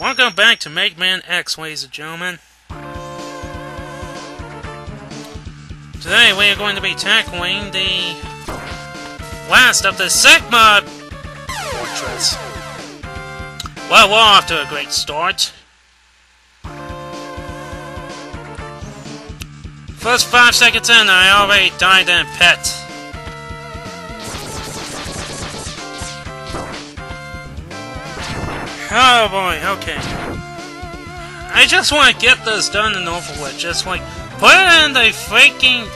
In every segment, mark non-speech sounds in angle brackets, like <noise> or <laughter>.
Welcome back to Mega Man X, ladies and gentlemen. Today we are going to be tackling the last of the Sigma Fortress. Well, we're off to a great start. First five seconds in, I already died in a pit. Oh boy, okay. I just want to get this done and over with. Just like, put it in the freaking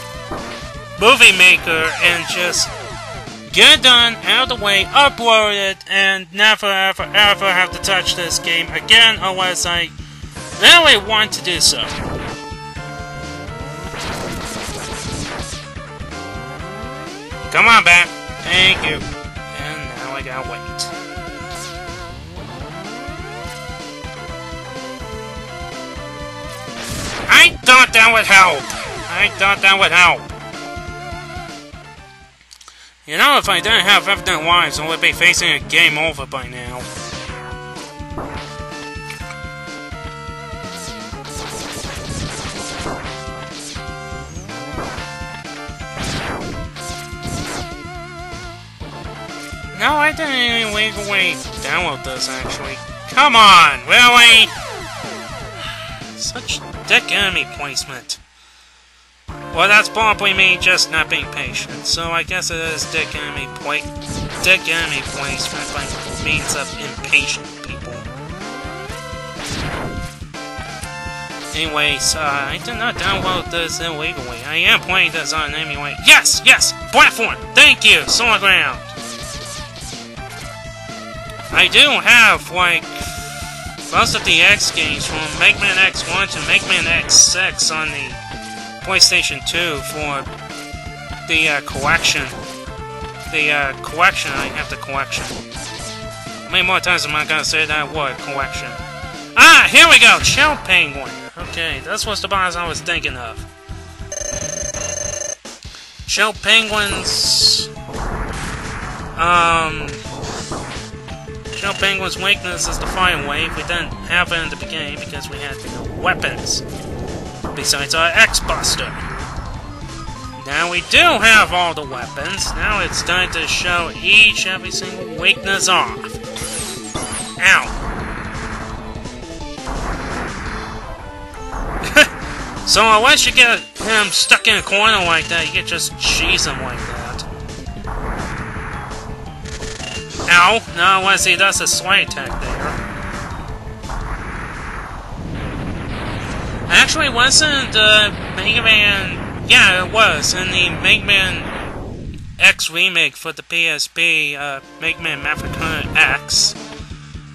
movie maker and just get it done, out of the way, upload it, and never ever ever have to touch this game again unless I really want to do so. Come on back. Thank you. And now I gotta wait. I thought that would help. I thought that would help. You know, if I didn't have Infinite Lives, I would be facing a game over by now. No, I didn't even legally download this, actually. Come on, really? Such dick enemy placement. Well, that's probably me just not being patient, so I guess it is dick enemy point. dick enemy placement by means of impatient people. Anyways, uh, I did not download this illegally. I am playing this on emulator. Yes! Yes! Platform! Thank you! Solid ground! I do have, like, most of the X games from Mega Man X1 to Mega Man X6 on the PlayStation 2 for the uh, collection. The uh, collection, I have the collection. How many more times am I gonna say that word, collection? Ah, here we go! Chill Penguin! Okay, that's what's the boss I was thinking of. Chill Penguins... Um... Chill Penguin's weakness is the fire wave. We didn't have it in the beginning because we had no weapons. Besides our X-Buster. Now we do have all the weapons. Now it's time to show each every single weakness off. Ow. <laughs> so unless you get him stuck in a corner like that, you can just cheese him like No, once he does a slight attack there. Actually, wasn't uh, Mega Man... Yeah, it was. In the Mega Man X remake for the PSP, uh, Mega Man Mafacon X.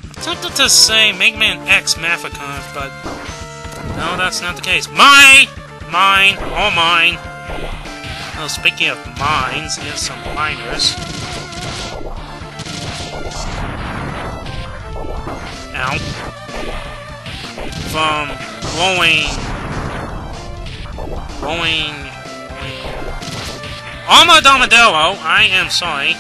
I'm tempted to say Mega Man X Mafacon, but... No, that's not the case. Mine! Mine! All mine! Oh, speaking of mines, here's some miners. Ow. From rolling... Rolling... Armor Armadillo! I am sorry.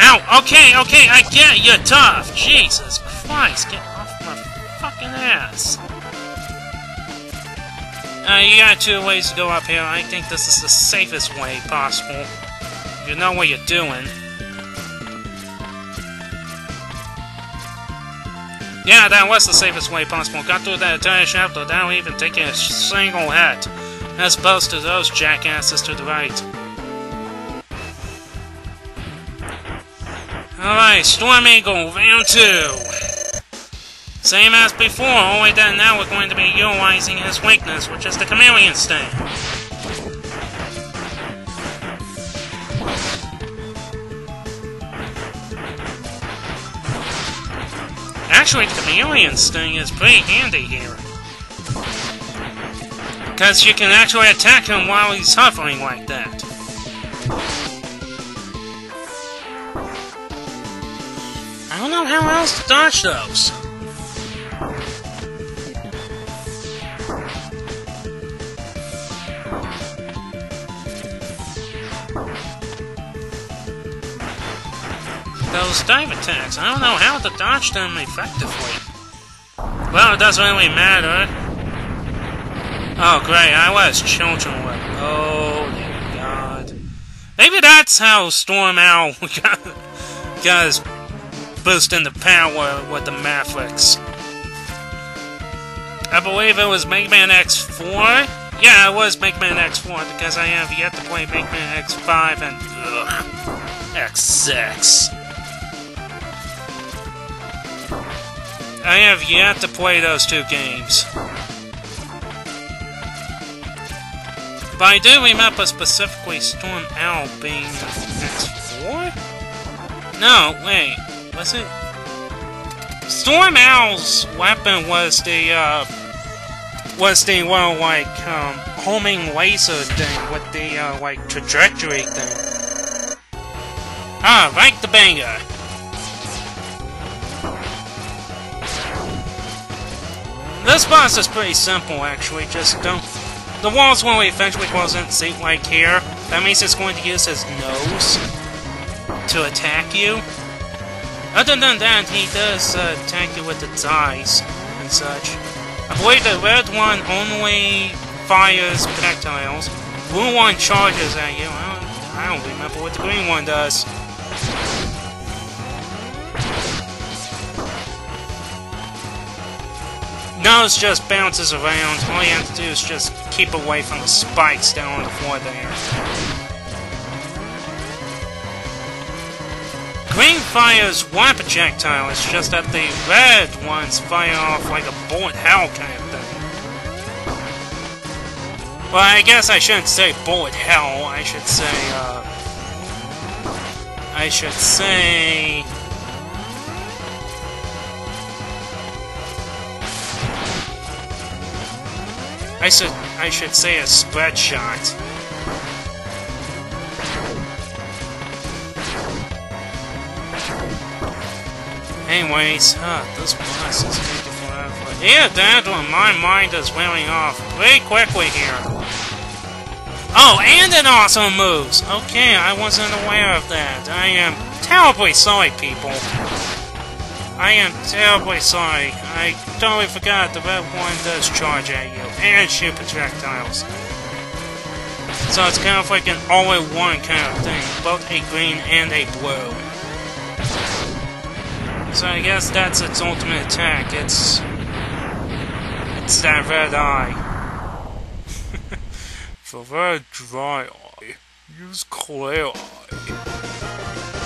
Ow! Okay, okay, I get you're tough! Jesus Christ, get off my fucking ass! Uh, you got two ways to go up here. I think this is the safest way possible. You know what you're doing. Yeah, that was the safest way possible. Got through that entire shaft without even taking a single hit. As opposed to those jackasses to the right. Alright, Storm Eagle, round two. Same as before, only that now we're going to be utilizing his weakness, which is the Chameleon Sting. Actually, the Chameleon Sting is pretty handy here. Because you can actually attack him while he's hovering like that. I don't know how else to dodge those. Those dive attacks. I don't know how to dodge them effectively. Well, it doesn't really matter. Oh, great, I was children with. Oh, God. Maybe that's how Storm Owl <laughs> got, got his boost into power with the Mavericks. I believe it was Mega Man X4? Yeah, it was Mega Man X4 because I have yet to play Mega Man X5 and ugh, X6. I have yet to play those two games. But I do remember specifically Storm Owl being X4? No, wait, was it? Storm Owl's weapon was the, uh, was the, well, like, um, homing laser thing with the, uh, like, trajectory thing. Ah, right the banger! This boss is pretty simple, actually, just don't... The walls will eventually close in, see, like here. That means it's going to use his nose to attack you. Other than that, he does uh, attack you with its eyes and such. I believe the red one only fires projectiles. Blue one charges at you. I don't, I don't remember what the green one does. Nose just bounces around. All you have to do is just keep away from the spikes down on the floor there. Green fires one projectile, it's just that the red ones fire off like a bullet hell kind of thing. Well, I guess I shouldn't say bullet hell, I should say, uh... I should say... I should I should say a spread shot. Anyways, huh, this boss is taking forever. Yeah, that one, my mind is wearing off very quickly here. Oh, and it also moves! Okay, I wasn't aware of that. I am terribly sorry, people. I am terribly sorry. I totally forgot the red one does charge at you and shoot projectiles. So it's kind of like an all-in-one kind of thing, both a green and a blue. So I guess that's its ultimate attack. It's it's that red eye. <laughs> For red dry eye, use clear eye.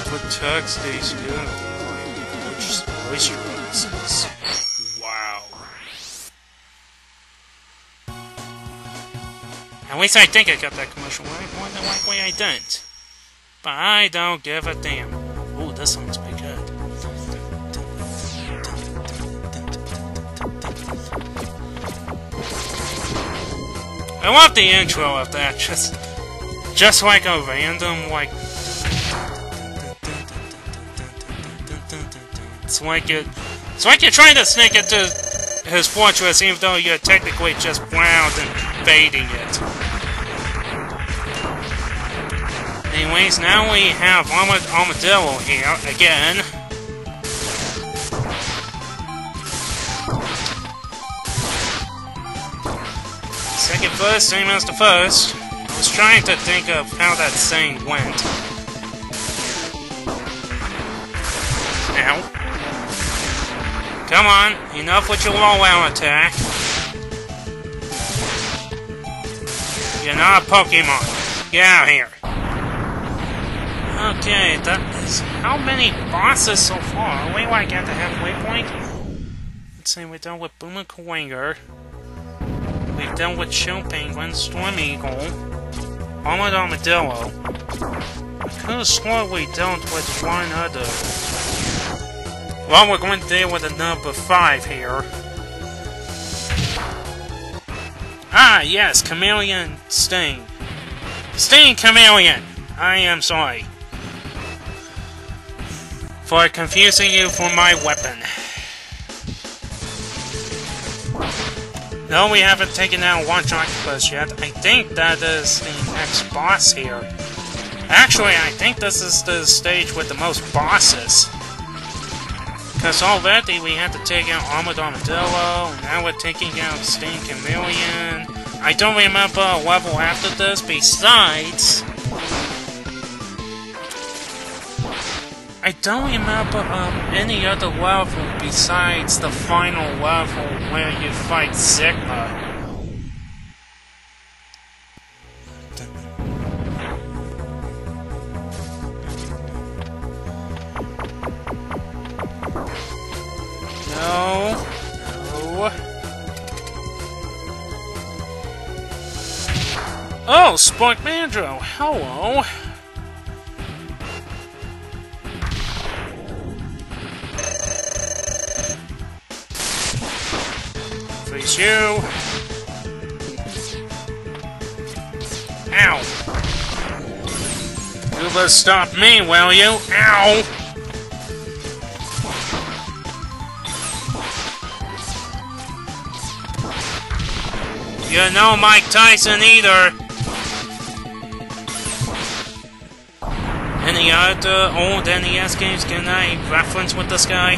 Protects the skin Wow. At least I think I got that commercial right. More than likely I didn't. But I don't give a damn. Ooh, this sounds pretty good. I love the intro of that, just just like a random like Like it. Like you're trying to sneak into his fortress, even though you're technically just round and baiting it. Anyways, now we have Armored Armadillo here again. Second first, same as the first. I was trying to think of how that saying went. Come on, enough with your low-out attack. You're not a Pokemon. Get out here. Okay, that is how many bosses so far? Are we like at the halfway point? Let's see, we're done with Boomer. We've done with Chill Penguin, Storm Eagle, Armored Armadillo. I could have sworn we dealt with one other. Well, we're going to deal with a number 5 here. Ah, yes, Chameleon Sting. Sting Chameleon! I am sorry. For confusing you for my weapon. No, we haven't taken out Launch Octopus yet. I think that is the next boss here. Actually, I think this is the stage with the most bosses. Because already we had to take out Armored Armadillo, now we're taking out Sting Chameleon. I don't remember a level after this besides... I don't remember um, any other level besides the final level where you fight Sigma. Spark Mandrill, hello. Face you. Ow. You will stop me, will you? Ow! You're no Mike Tyson either. Any other old NES games can I reference with this <laughs> guy?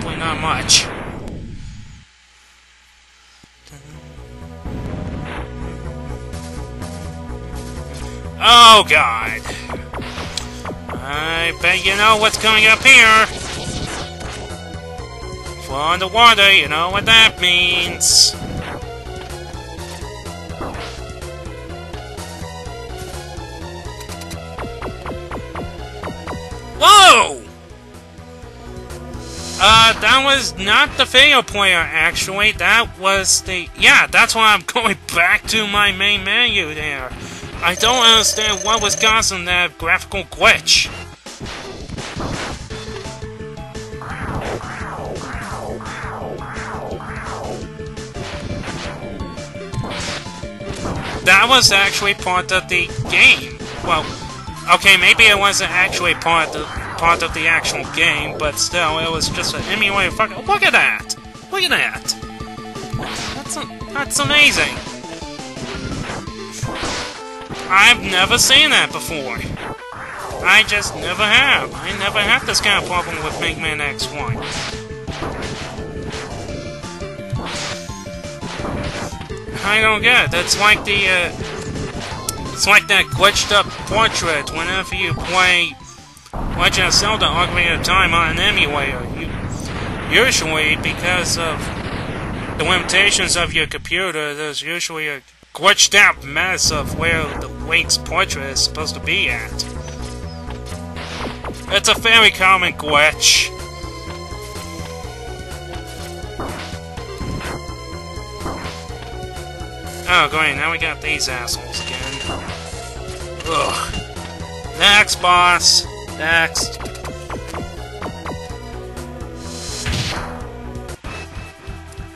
Probably not much. Oh god. I bet you know what's coming up here. For underwater, you know what that means. Whoa! Uh, that was not the fail player, actually. That was the... Yeah, that's why I'm <laughs> going back to my main menu there. I don't understand what was causing that graphical glitch. That was actually part of the game. Well, Okay, maybe it wasn't actually part of, part of the actual game, but still, it was just an emulator. Fuck, look at that! Look at that! That's a, that's amazing. I've never seen that before. I just never have. I never had this kind of problem with Mega Man X1. I don't get it. That's like the, uh, it's like that glitched up portrait whenever you play Legend of Zelda Ocarina of Time on an emulator. You, usually, because of the limitations of your computer, there's usually a glitched out mess of where the Link's portrait is supposed to be at. It's a very common glitch. Oh, great, now we got these assholes again. Ugh. Next, boss. Next.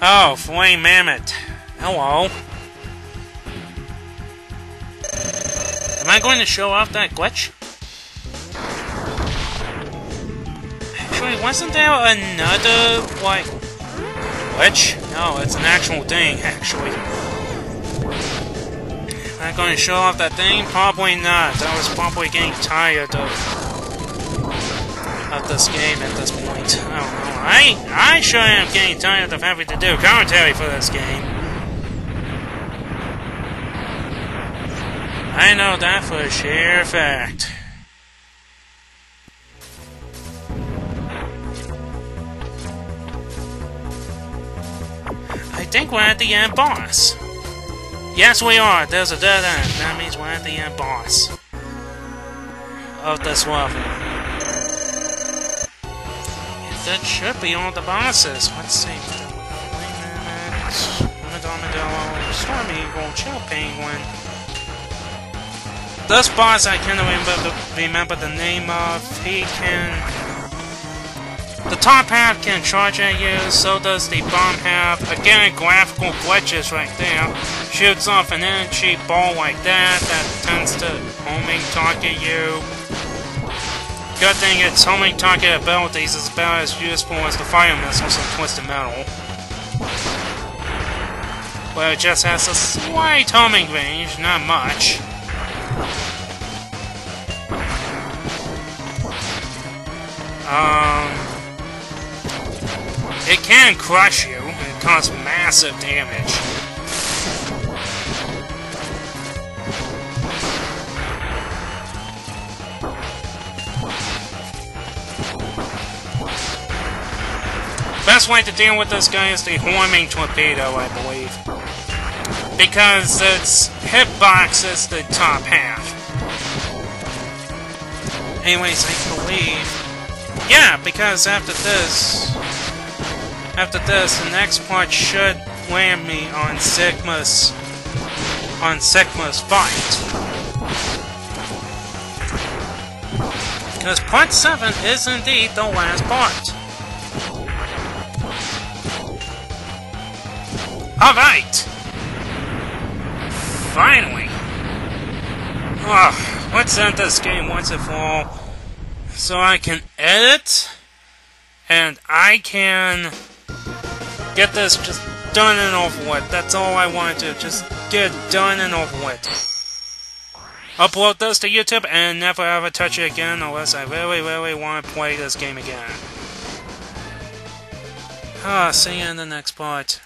Oh, Flame Mammoth. Hello. Am I going to show off that glitch? Actually, wasn't there another, like, glitch? No, it's an actual thing, actually. I going to show off that thing? Probably not. I was probably getting tired of of this game at this point. I don't know. I I sure am getting tired of having to do commentary for this game. I know that for a sheer fact. I think we're at the end boss. Yes, we are. There's a dead end. That means we're at the end boss of this level. That should be all the bosses. Let's see. Armadillo, Storm Eagle, Chill Penguin. This boss I can't remember, remember the name of. He can the top half can charge at you, so does the bottom half. Again, graphical glitches right there. Shoots off an energy ball like that, that tends to homing target you. Good thing its homing target abilities is about as useful as the fire missiles in Twisted Metal. Well, it just has a slight homing range, not much. Um it can crush you and cause massive damage. Best way to deal with this guy is the homing torpedo, I believe. Because its hitbox is the top half. Anyways, I believe... Yeah, because after this... After this, the next part should land me on Sigma's... on Sigma's fight. Because part 7 is indeed the last part. Alright! Finally! Oh, let's end this game once and for all. So I can edit, and I can get this just done and over with. That's all I want to do. Just get done and over with. Upload this to YouTube and never ever touch it again unless I really, really want to play this game again. Ah, see you in the next part.